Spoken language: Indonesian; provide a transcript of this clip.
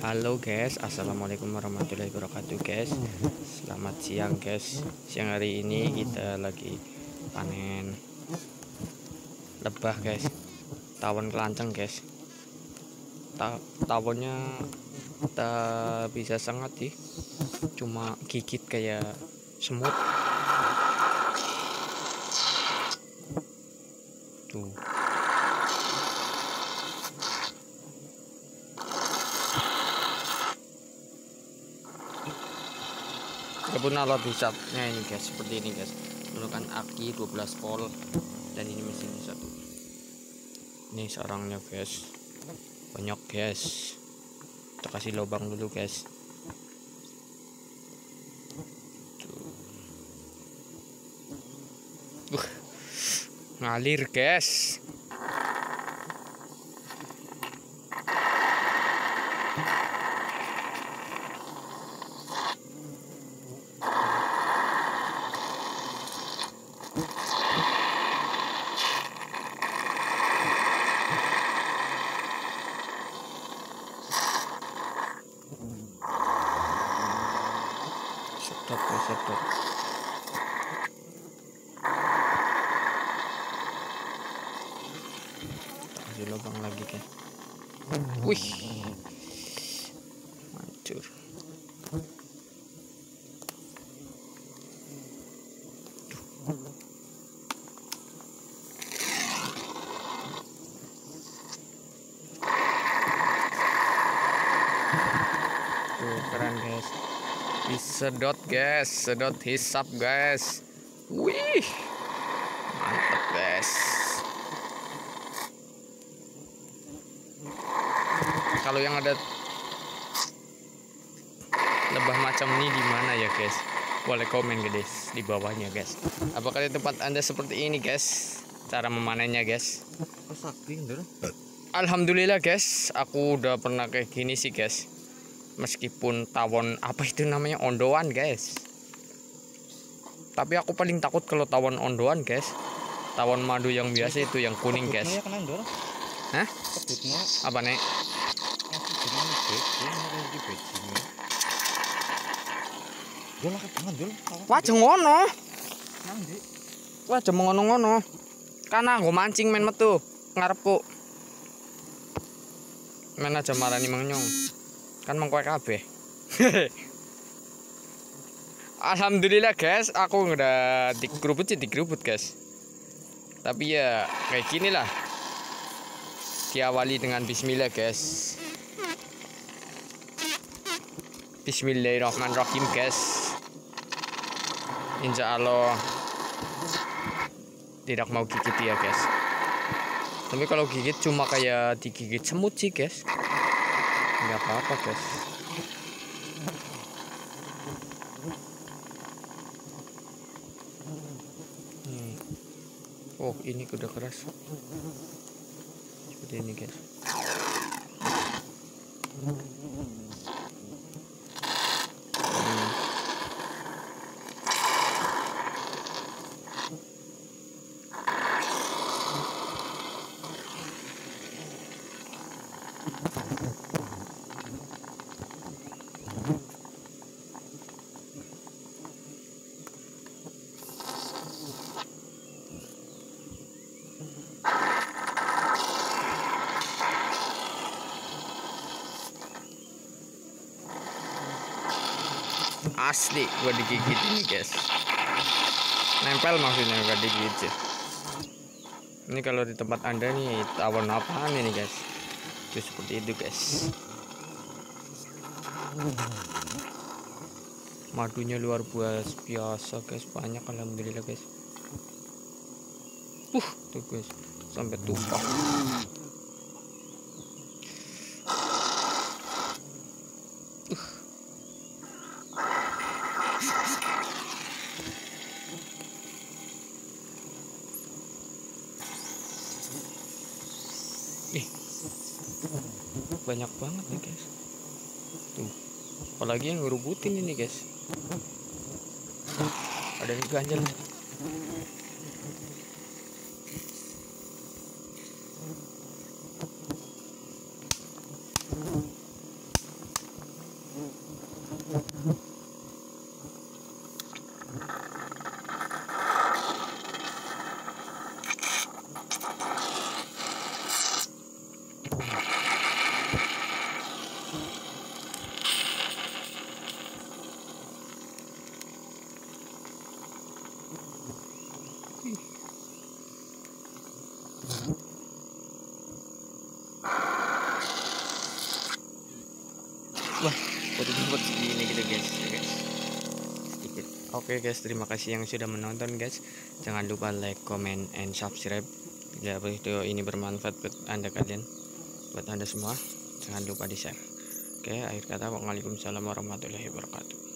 Halo guys, assalamualaikum warahmatullahi wabarakatuh guys. Selamat siang guys. Siang hari ini kita lagi panen lebah guys. Tawon kelanceng guys. Ta tawonnya tak bisa sangat sih. Cuma gigit kayak semut. Tuh. Kebun alat hisapnya ini guys seperti ini guys. Menggunakan aki 12 volt dan ini mesinnya satu. Ini sarangnya guys. Banyak guys. Kita kasih lubang dulu guys. Uh, ngalir guys ya sedot kita kasih lubang lagi kan wih hancur tuh keren guys disedot guys. Sedot hisap guys. Wih. Mantap guys. Kalau yang ada lebah macam ini di mana ya guys? Boleh komen guys di bawahnya guys. Apakah di tempat anda seperti ini guys? Cara memanennya guys. Alhamdulillah guys. Aku udah pernah kayak gini sih guys meskipun tawon apa itu namanya ondoan guys. Tapi aku paling takut kalau tawon ondoan guys. Tawon madu yang biasa itu yang kuning guys. Hah? apa nek? Wajah ngono. Wajah ngono-ngono. Karena aku mancing men metu. Ngarepku. Men aja marani mengnyong kan mengkoe kabeh. Alhamdulillah guys. Aku udah dikerubut sih dikerubut guys. Tapi ya kayak gini lah. Diawali dengan bismillah guys. Bismillahirrahmanirrahim guys. Insya Allah tidak mau gigit ya guys. Tapi kalau gigit cuma kayak digigit semut sih guys nggak apa-apa guys Hmm. oh ini udah keras. Seperti ini guys asli gua digigit ini guys. Nempel maksudnya gak digigit. Ini kalau di tempat anda nih tawon apaan ini guys? Itu seperti itu guys. Madunya luar biasa guys. Banyak alhamdulillah guys. Uh tuh guys. Sampai tumpah banyak banget nih guys. Tuh, apalagi yang ngerubutin ini guys. Ada yang ganjel. Dapat segini gitu guys. Ya guys. Sedikit oke guys terima kasih yang sudah menonton guys. Jangan lupa like comment and subscribe. Ya video ini bermanfaat buat anda kalian buat anda semua. Jangan lupa di share oke akhir kata waalaikumsalam warahmatullahi wabarakatuh